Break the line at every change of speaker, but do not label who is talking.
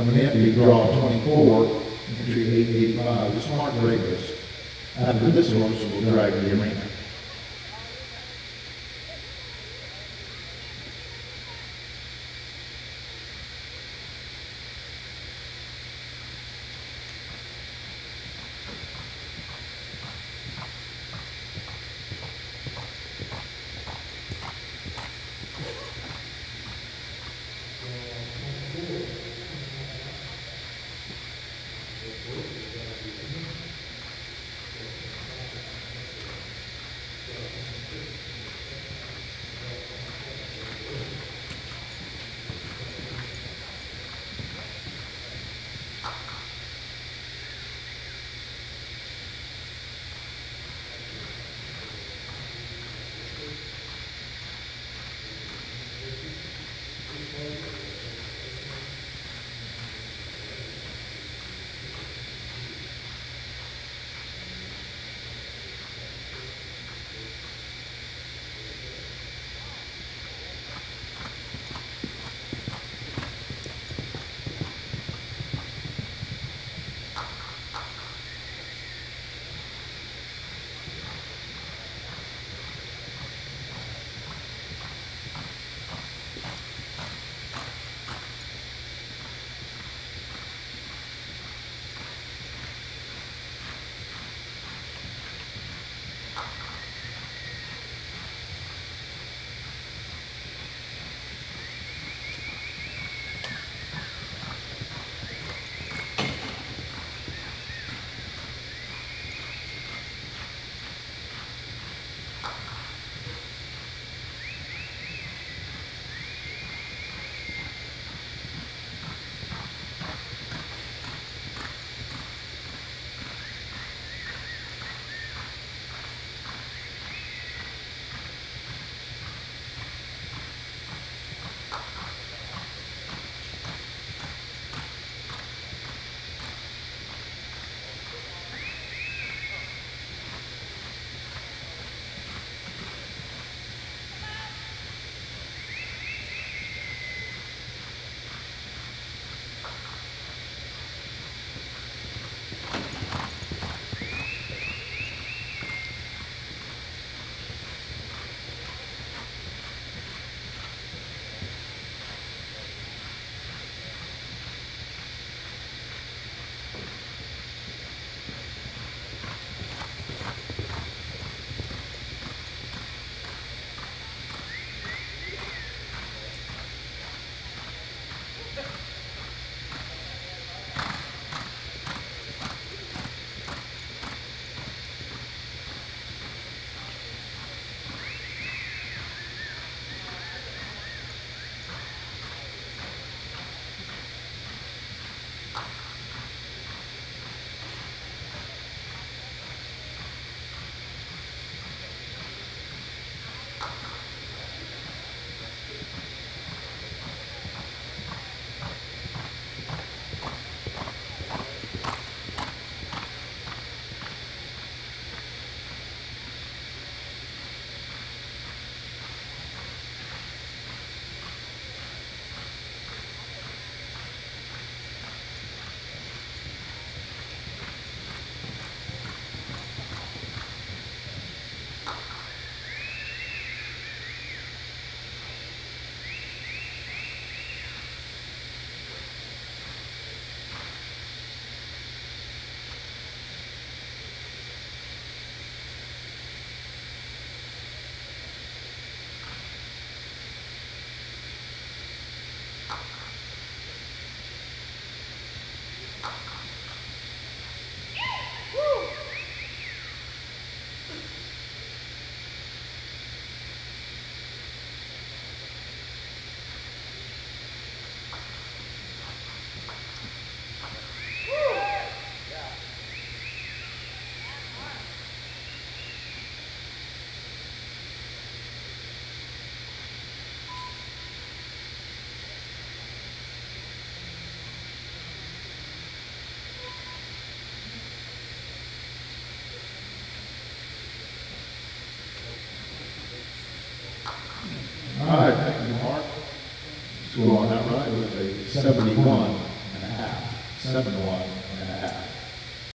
coming in, be draw twenty-four, entry eight eighty-five, this Mark Rafacz. After this horse will drag the arena. All right, thank you, Mark. Score on that run was a 71 and a half, 71 and a half.